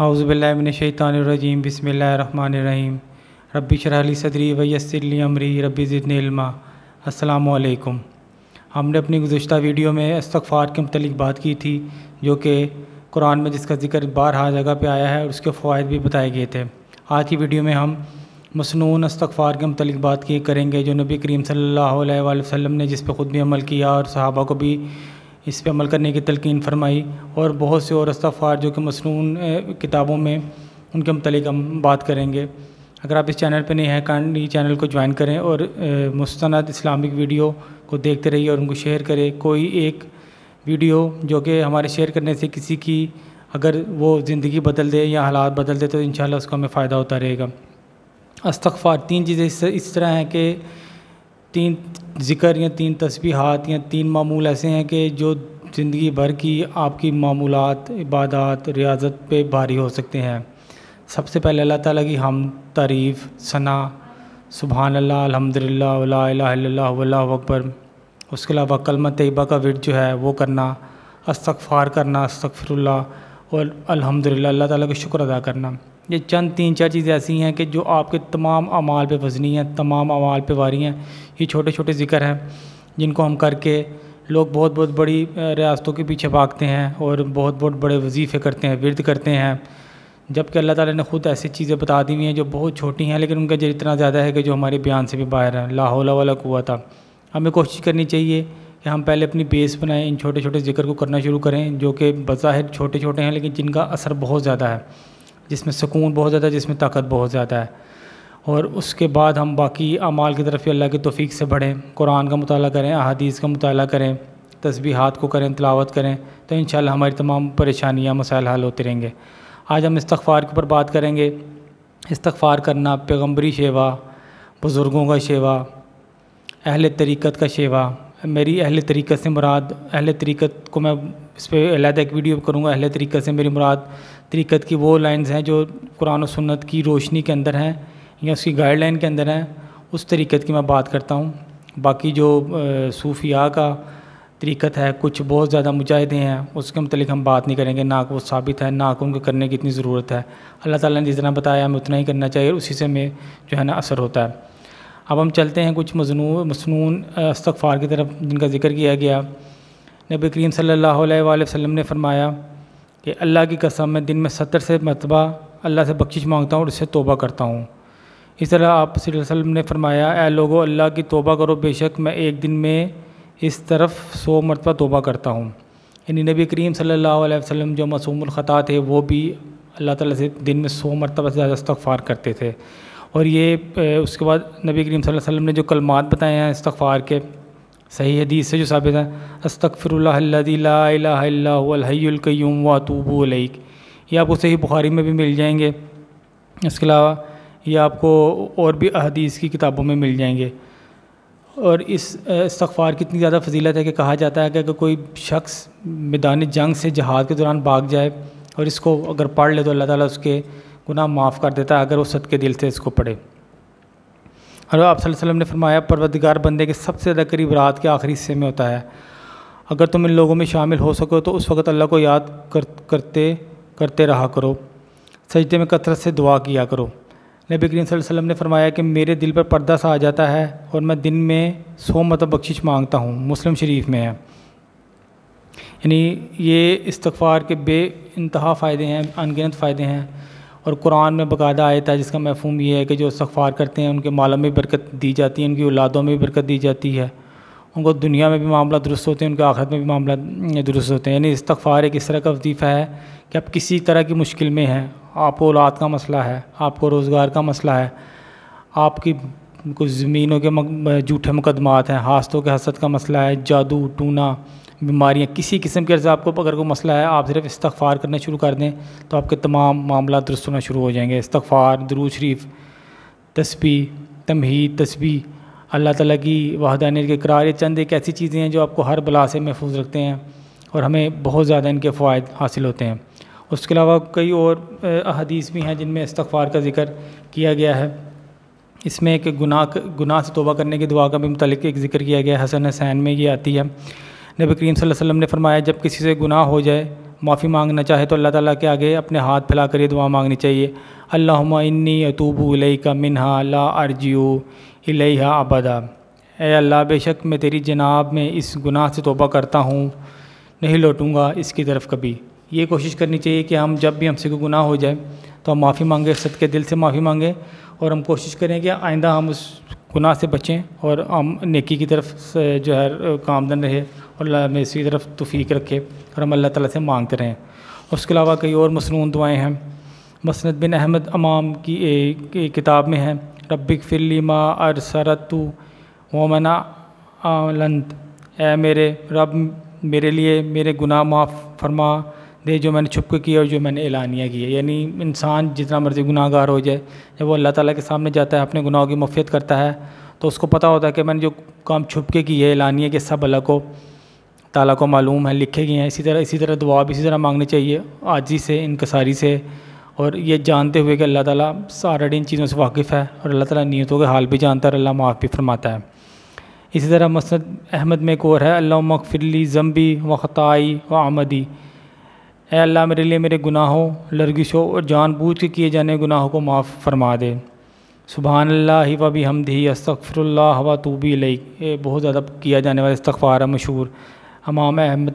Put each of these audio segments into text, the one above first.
हाउज़बिल्लिनशैतानरजीम बसमीम रबी शरहली सदरी वयसरली अमरी, रब्बी ज़िदनमा अस्सलामुअलैकुम हमने अपनी गुज्त वीडियो में इस्तफ़ार के मतलब बात की थी, जो कि कुरान में जिसका ज़िक्र बारहा जगह पे आया है, और उसके फ़वाद भी बताए गए थे। आज की वीडियो में हम मसनून इस्तफ़ार के मतलब बात की करेंगे, जो नबी करीम अलैहि वसल्लम ने जिस पर ख़ुद भी अमल किया और सहाबा को भी इस पर अमल करने की तलकिन फरमाई और बहुत से और इस्तफ़ार जो कि मसनून किताबों में उनके मतलब हम बात करेंगे। अगर आप इस चैनल पर नए हैं काइंडली चैनल को ज्वाइन करें और मुस्ंद इस्लामिक वीडियो को देखते रहिए और उनको शेयर करें। कोई एक वीडियो जो कि हमारे शेयर करने से किसी की अगर वो ज़िंदगी बदल दे या हालात बदल दे तो इन उसको हमें फ़ायदा होता रहेगा। अस्तफ़ार तीन चीज़ें इस तरह हैं कि तीन ज़िक्र या तीन तस्बीहात या तीन मामूल ऐसे हैं कि जो ज़िंदगी भर की आपकी मामूलात, इबादत, रियाजत पे भारी हो सकते हैं। सबसे पहले अल्लाह ताला की हम तारीफ़, सना सुबहान अल्लाह अल्हम्दुलिल्लाह वल्लाहु अकबर। उसके अलावा कलमत तयबा का विड जो है, वो करना, अस्तगफ़ार करना, अस्तगफिरुल्लाह, और अल्हम्दुलिल्लाह, अल्लाह ताला का शुक्र अदा करना। ये चंद, तीन, चार चीज़ें ऐसी हैं कि जो आपके तमाम अमाल पे वजनी हैं, तमाम अमाल पे वारी हैं। ये छोटे छोटे ज़िक्र हैं, जिनको हम करके लोग बहुत बहुत बड़ी रियासतों के पीछे भागते हैं और बहुत बहुत बड़े वजीफ़े करते हैं, विरद करते हैं। जबकि अल्लाह ताला ने ख़ुद ऐसी चीज़ें बता दी हुई हैं जो बहुत छोटी हैं, लेकिन उनका जर इतना ज़्यादा है कि जो हमारे बयान से भी बाहर है। लाहौला वाला कुआ था हमें कोशिश करनी चाहिए कि हम पहले अपनी बेस बनाएँ, इन छोटे छोटे ज़िक्र को करना शुरू करें, जो कि बज़ाहिर छोटे छोटे हैं, लेकिन जिनका असर बहुत ज़्यादा है। जिसमें सुकून बहुत ज़्यादा है, जिसमें ताकत बहुत ज़्यादा है। और उसके बाद हम बाकी अमाल की तरफ़ अल्लाह की तोफ़ी से बढ़ें, कुरान का मताल करें, अहादीस का मताल करें, तस्बीहात को करें, तलावत करें तो इन हमारी तमाम परेशानियाँ, मसाइल हल होते रहेंगे। आज हम इस्तफ़ार के ऊपर बात करेंगे। इस्तफ़ार करना पैगम्बरी शेवा, बुज़ुर्गों का शेवा, अहल तरीक़त का शेवा। मेरी अहल तरीक़त से मुराद, अहल तरीक़त को मैं इस पर अलहदा एक वीडियो करूँगा, अहल तरीक़त से मेरी मुराद तरीक़त की वो लाइन्स हैं जो कुरान और सुन्नत की रोशनी के अंदर हैं या उसकी गाइडलाइन के अंदर हैं, उस तरीक़त की मैं बात करता हूँ। बाकी जो सूफिया का तरीक़त है, कुछ बहुत ज़्यादा मुजाहिदे हैं, उसके मतलब हम बात नहीं करेंगे, ना वो साबित है, ना को उनको करने की इतनी ज़रूरत है। अल्लाह ताला ने जितना बताया हमें उतना ही करना चाहिए, उसी से हमें जो है ना असर होता है। अब हम चलते हैं कुछ मजनू, मसनून इस्तफ़ार की तरफ़, जिनका ज़िक्र किया गया। नबी करीम सल्लल्लाहु अलैहि वसल्लम ने फरमाया कि अल्लाह की कसम मैं दिन में सत्तर से मरतबा अल्लाह से बख्शिश माँगता हूँ और उससे तोबा करता हूँ। इस तरह आप वसल्लम ने फरमाया ए लोगो, अल्लाह की तोबा करो, बेशक मैं एक दिन में इस तरफ़ सौ मरतबा तोबा करता हूँ। यानी नबी करीम सल्लल्लाहु अलैहि वसल्लम जो मसूमुलख़ता थे, वो भी अल्लाह ताला से दिन में सौ मरतबा से ज़्यादा इस्तफ़ार करते थे। और ये उसके बाद नबी करीम वसल्लम ने जो कलमात बताए हैं इस्तफ़ार के सही हदीस से जो साबित है। अस्तफ़िरल्लाम वातूबू ये आपको सही बुखारी में भी मिल जाएँगे। इसके अलावा ये आपको और भी अहदीस की किताबों में मिल जाएँगे। और इस इस्तफ़ार की इतनी ज़्यादा फजीलत है कि कहा जाता है कि अगर कोई शख्स मैदान जंग से जहाद के दौरान भाग जाए और इसको अगर पढ़ ले तो अल्लाह ताला उसके गुनाह माफ़ कर देता है अगर वो सद के दिल से इसको पढ़े। और आप वसल्लम ने फरमाया परवदिगार बंदे के सबसे ज़्यादा करीब रात के आखिरी हिस्से में होता है। अगर तुम इन लोगों में शामिल हो सको तो उस वक़्त अल्लाह को याद कर, करते करते रहा करो। सजदे में कथरत से दुआ किया करो। नबी करीम वसल्लम ने फरमाया कि मेरे दिल पर पर्दा सा आ जाता है और मैं दिन में सौ मतलब बख्शिश माँगता हूँ मुस्लिम शरीफ में है। यानी ये इस्तफ़ार के बे फ़ायदे हैं अनगिनत फ़ायदे हैं। और कुरान में बकायदा आयता है जिसका मफहम ये है कि जो इस्तफ़ार करते हैं, उनके मालों में बरकत दी जाती है, उनकी औलादों में भी बरकत दी जाती है। उनको दुनिया में भी मामला दुरुस्त होते हैं, उनके आखिरत में भी मामला दुरुस्त होते हैं। यानी इस्तफ़ार एक इस तरह का वजीफ़ा है कि आप किसी तरह की मुश्किल में हैं। आपको औलाद का मसला है, आपको रोज़गार का मसला है, आपकी कुछ ज़मीनों के झूठे मुकदमात हैं हास्तों के हसद का मसला है, जादू, टूना बीमारियाँ किसी किस्म के अर्ज़ा आपको अगर कोई मसला है, आप सिर्फ़ इस्तफ़ार करना शुरू कर दें तो आपके तमाम मामला दुरुस्त होना शुरू हो जाएँगे। इस्तफ़ार दरूज शरीफ तस्बी तमहीद तस्बी अल्लाह ताला की वहदानियत के करार ये चंद एक ऐसी चीज़ें हैं जो आपको हर बला से महफूज रखते हैं और हमें बहुत ज़्यादा इनके फ़ायद हासिल होते हैं। उसके अलावा कई और अहदीस भी हैं जिनमें इस्तफ़ार का ज़िक्र किया गया है। इसमें एक गुनाह गुनाह से तोबा करने की दुआ का भी मतलब एक ज़िक्र किया गया हसन हसैन में ये आती है। नबी करीम वसल्लम ने फरमाया, जब किसी से गुनाह हो जाए, माफ़ी मांगना चाहे तो अल्लाह ताला के आगे अपने हाथ फैला कर ये दुआ मांगनी चाहिए। अल्लाहुम्मा इन्नी अतूबु इलैका मिनहा ला अर्जिउ इलैहा अबदा। ए अल्लाह, बेशक मैं तेरी जनाब में इस गुनाह से तोबा करता हूँ, नहीं लौटूँगा इसकी तरफ़ कभी। ये कोशिश करनी चाहिए कि हम जब भी हमसे कोई गुनाह हो जाए तो हम माफ़ी मांगे, सद के दिल से माफ़ी मांगे, और हम कोशिश करें कि आइंदा हम उस गुनाह से बचें और हम नेकी की तरफ़ जो है कामदन रहे। और इसी तरफ़ तफीक रखे और हम अल्लाह ताला से मांगते रहें। उसके अलावा कई और मसनून दुआएँ हैं। मसनद बिन अहमद अमाम की एक किताब में है रबिक फ़िल्ली अरसरतु वमना आलंत। ए मेरे रब, मेरे लिए मेरे गुनाह माफ़ फरमा दे जो मैंने छुप के किया और जो मैंने एलानिया किया यानी इंसान जितना मर्ज़ी गुनाहगार हो जाए, जब वो अल्लाह ताला के सामने जाता है, अपने गुनाहों की मफ़ियत करता है तो उसको पता होता है कि मैंने जो काम छुप के किए एलानिया के सब अल्लाह को ताला को मालूम है, लिखे गए हैं। इसी तरह इसी तरह दुआ भी इसी तरह मांगनी चाहिए, आजी से, इनकसारी से। और ये जानते हुए कि अल्लाह ताला सारा इन चीज़ों से वाकिफ़ है और अल्लाह ताला नीयतों के हाल भी जानता है अल्लाह माफ़ भी फरमाता है। इसी तरह मसद अहमद में एक और है अल्लाह मकफ़िली ज़म्बी व ख़ताई व आमदी। ए अल्लाह मेरे लिए मेरे गुनाहों, लर्गिशों और जानबूझ के किए जाने गुनाहों को माफ़ फरमा दे। सुबहान अल्लाह व भी हमदी अस्तफ़रल्ला व तूबी लई ये बहुत ज़्यादा किया जाने वाला इस्तफ़ार है, मशहूर। हमाम अहमद,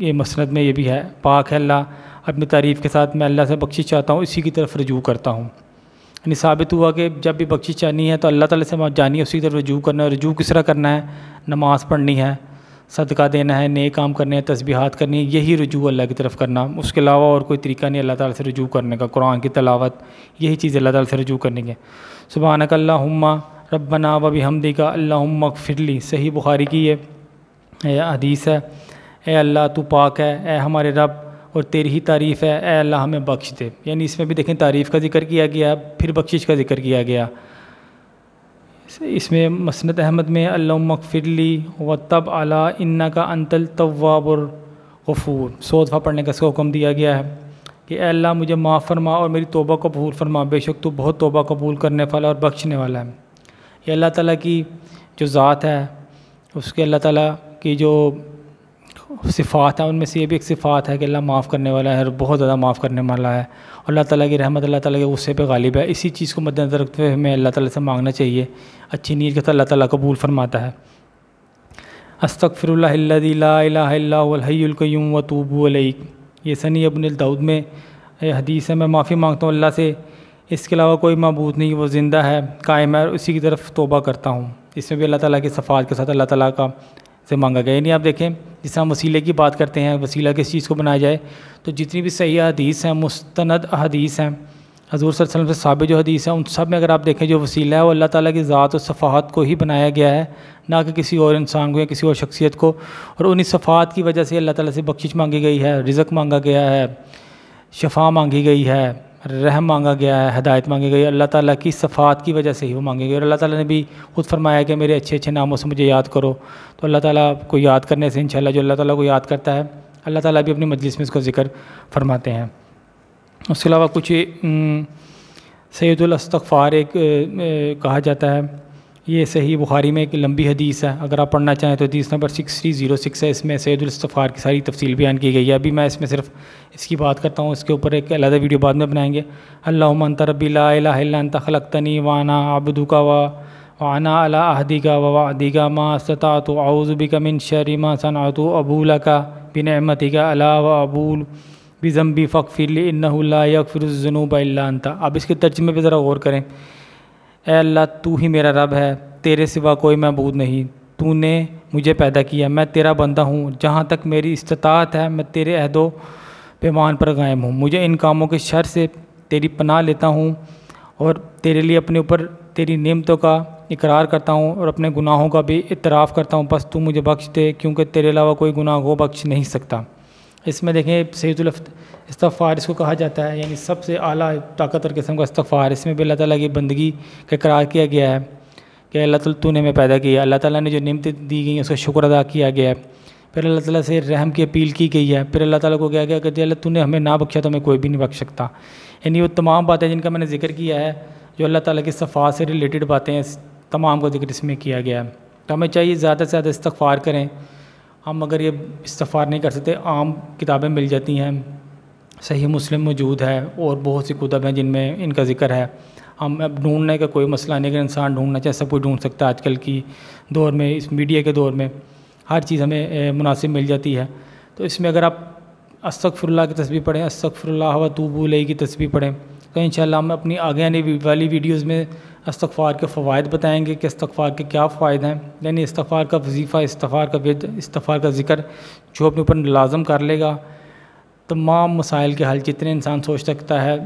ये मसनद में ये भी है, पाक है अल्लाह। अपनी तारीफ़ के साथ मैं अल्लाह से बख्शी चाहता हूँ, इसी की तरफ़ रजू करता हूँ। यानी साबित हुआ कि जब भी बख्शी चाहनी है तो अल्लाह ताला से जानी है, उसी तरफ़ रजू करना है। रजू किस तरह करना है? नमाज़ पढ़नी है, सदका देना है नए काम करने हैं, तस्बीहात करनी है, यही रजू अल्लाह की तरफ़ करना। उसके अलावा और कोई तरीका नहीं अल्लाह ताला से रजू करने का, कुरान की तलावत, यही चीज़ अल्लाह ताला से रजू करने के। सुबहानक अल्लाहुम्मा रब्बना व हमदी का अल्लाहुम्मा फिरली सही बुखारी की ये हदीस है, ए अल्लाह तू पाक है, ए हमारे रब, और तेरी ही तारीफ़ है, ए अल्लाह हमें बख्श दे। यानी इसमें भी देखें, तारीफ़ का ज़िक्र किया गया, फिर बख्शिश का ज़िक्र किया गया। इसमें मसनत अहमद में अल्लामफ़िरली व तब अला इन्ना का अंतल तवाबुर गफूर। सौ दफ़ा पढ़ने का इसका हुक्म दिया गया है कि अल्लाह, मुझे माफ़ फरमा और मेरी तोबा को कबूल फरमा। बेशक तो बहुत तोबा कबूल करने वाला और बख्शने वाला है। ये अल्लाह ताला की जो ज़ात है, उसके अल्लाह ताला की जो सिफ़ात है, उनमें से ये भी एक सिफ़ात है कि अल्लाह माफ़ करने वाला है और बहुत ज़्यादा माफ़ करने वाला है। अल्लाह ताला की रहमत, अल्लाह ताला के गुस्से पे गालिब है। इसी चीज़ को मद्देनज़र रखते हुए हमें अल्लाह ताला से मांगना चाहिए। अच्छी नीयत के साथ अल्लाह ताला कबूल फरमाता है। अस्तफ़िरल्लाम व तूबू ये सनी अबन दाऊद में हदीस है, मैं माफ़ी माँगता हूँ अल्लाह से। इसके अलावा कोई मबूत नहीं, वो ज़िंदा है, कायम है उसी की तरफ़ तोबा करता हूँ। इसमें भी अल्लाह ताला की सफ़ात के साथ अल्लाह ताला का से मांगा गया। यानी आप देखें, जिस हम वसीले की बात करते हैं, वसीला किस चीज़ को बनाया जाए तो जितनी भी सही हदीस हैं मुस्तंद हदीस हैं, हजूर वसल्लम से साबित जो हदीस है, उन सब में अगर आप देखें जो वसीला है, वो अल्लाह ताला की ज़ात और सफ़ात को ही बनाया गया है, ना कि किसी और इंसान को या किसी और शख्सियत को। और उन्हीं सफ़ात की वजह से अल्लाह ताला से बख्शिश मांगी गई है, रिज़क मांगा गया है, शफा मांगी गई है। रहम मांगा गया है, हदायत मांगी गई अल्लाह ताला की सफ़ात की वजह से ही वो मांगी गई। और अल्लाह ताला ने भी खुद फरमाया कि मेरे अच्छे अच्छे नामों से मुझे याद करो। तो अल्लाह ताला को याद करने से इंशाल्लाह जो अल्लाह ताला को याद करता है, अल्लाह ताला भी अपनी मजलिस में इसको ज़िक्र फरमाते हैं। उसके अलावा कुछ सैदुलस्तफ़ार एक कहा जाता है ये सही बुखारी में एक लंबी हदीस है। अगर आप पढ़ना चाहें तो हदीस number six three zero six है। इसमें सैदुलस्तफ़ार की सारी तफसील बयान की गई है। अभी मैं इसमें सिर्फ़ इसकी बात करता हूँ। इसके ऊपर एक अलग वीडियो बाद में बनाएँगे। अल्लाह रबी ला खलकतनी वाना आबदू का वा वाना अला अहदी का वदी का मा सता तो आउज़बिका मिन शरीमा सना तो अबूला का बिन अहमती का अला व अबूल बिजम्बी फ़िर यकफ़िरजुनूब अंता। अब इसके तर्जमे पर ज़रा गौर करें। ए अल्लाह, तू ही मेरा रब है, तेरे सिवा कोई महबूद नहीं। तूने मुझे पैदा किया, मैं तेरा बंदा हूँ। जहाँ तक मेरी इस्तात है, मैं तेरे अहदो पैमान पर कायम हूँ। मुझे इन कामों के शर से तेरी पनाह लेता हूँ और तेरे लिए अपने ऊपर तेरी नियमतों का इकरार करता हूँ और अपने गुनाहों का भी इतराफ़ करता हूँ। बस तू मुझे बख्श दे, क्योंकि तेरे अलावा कोई गुनाह को बख्श नहीं सकता। इसमें देखें सईदुल इस्तफ़ार इसको कहा जाता है, यानी सबसे आला ताकतवर किस्म का इस्तफ़ार इसमें भी अल्लाह ताला की बंदगी का करार किया गया है कि अल्लाह ताला तूने मैं पैदा किया। अल्लाह ताला ने जो निमत दी गई उसका शुक्र अदा किया गया है। फिर अल्लाह ताला से रहम की अपील की गई है। फिर अल्लाह ताला को क्या गया कि अल्लाह तूने हमें ना बख्शा तो हमें कोई भी नहीं बख्श सकता। यानी वो तमाम बातें जिनका मैंने ज़िक्र किया है, जो अल्लाह ताला की सफ़ा से रिलेटेड बातें हैं तमाम का ज़िक्र इसमें किया गया है। तो हमें चाहिए ज़्यादा से ज़्यादा इस्तफ़ार करें। हम अगर ये इस्तफ़ार नहीं कर सकते, आम किताबें मिल जाती हैं, सही मुस्लिम मौजूद है और बहुत सी कुतब हैं जिनमें इनका ज़िक्र है। हम अब ढूँढने का कोई मसला नहीं, अगर इंसान ढूंढना चाहे, सब कुछ ढूंढ सकता है आजकल की दौर में, इस मीडिया के दौर में। हर चीज़ हमें मुनासिब मिल जाती है। तो इसमें अगर आप अस्तफ़ुल्ला की तस्वीर पढ़ें अस्तफ़ुल्ला व तूबूल की तस्वीर पढ़ें तो इन हम अपनी आगे आने वाली वीडियोज़ में इस्तफ़ार के फ़वाद बताएँगे कि इस्तफ़ार के क्या फ़ायदे हैं। यानी इस्तफ़ार का वजीफ़ा इस्तफ़ार का विद इस्तफ़ार का ज़िक्र जो अपने ऊपर लाजम कर लेगा। तमाम मसाइल के हल जितने इंसान सोच सकता है,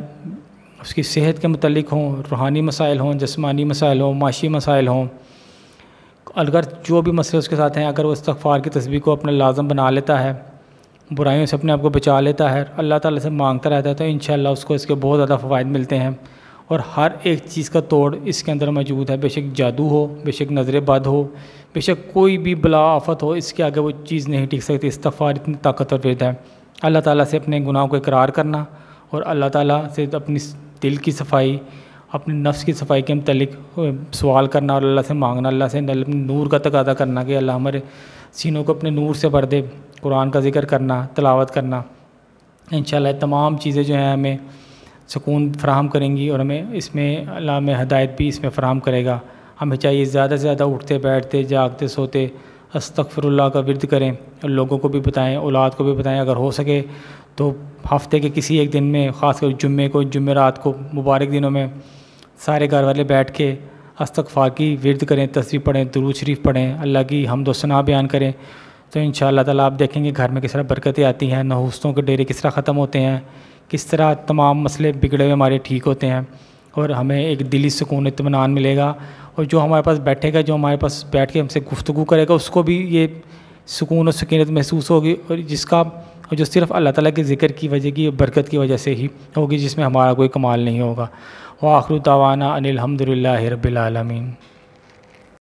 उसकी सेहत के मतलब हों, रूहानी मसाइल हों, जस्मानी मसाइल हों, माशी मसाइल हों, अगर जो भी मसले उसके साथ हैं, अगर वो इस्तफ़ार की तस्वीर को अपना लाजम बना लेता है, बुराइयों से अपने आप को बचा लेता है अल्लाह ताला से माँगता रहता है तो इन उसको इसके बहुत ज़्यादा फ़वाद मिलते हैं। और हर एक चीज़ का तोड़ इसके अंदर मौजूद है। बेशक जादू हो, बेशक नज़र बद हो, बेशक कोई भी बला आफत हो, इसके आगे वो चीज़ नहीं टिक सकती। इस्तफ़ार इतनी ताकतवर वेद है। अल्लाह ताला से अपने गुनाहों को इकरार करना और अल्लाह ताला से अपनी दिल की सफ़ाई, अपने नफ्स की सफ़ाई के मतलब सवाल करना और अल्लाह से मांगना, अल्लाह से नूर का तकादा करना कि अल्लाह हमारे सीनों को अपने नूर से भर दे। कुरान का ज़िक्र करना, तलावत करना। इन तमाम चीज़ें जो हैं हमें सुकून फ्राहम करेंगी और हमें इसमें अल्लाह में हदायत भी इसमें फ़राहम करेगा। हमें चाहिए ज़्यादा से ज़्यादा उठते, बैठते, जागते, सोते अस्तफ़रल्ला का विरद करें। और लोगों को भी बताएँ, औलाद को भी बताएँ, अगर हो सके तो हफ़्ते के किसी एक दिन में, ख़ासकर जुम्मे को जुम्मेरात को, मुबारक दिनों में सारे घर वाले बैठ के अस्तफ़ार की विरद करें, तस्वीर पढ़ें दरूज शरीफ पढ़ें, अल्लाह की हम सना बयान करें। तो इन ताला आप देखेंगे घर में किस तरह बरकतें आती हैं, नहूसतों के डेरे किस तरह ख़त्म होते हैं। किस तरह तमाम मसले बिगड़े हुए हमारे ठीक होते हैं और हमें एक दिली सुकून इतमान मिलेगा और जो हमारे पास बैठेगा, जो हमारे पास बैठ के हमसे गुफ्तु करेगा, उसको भी ये सुकून और सकीनत महसूस होगी और जिसका, और जो सिर्फ़ अल्लाह ताला के ज़िक्र की वजह की बरकत की वजह से ही होगी, जिसमें हमारा कोई कमाल नहीं होगा। व आखिर तवाना अनिलहमदिल्ला रबालमीन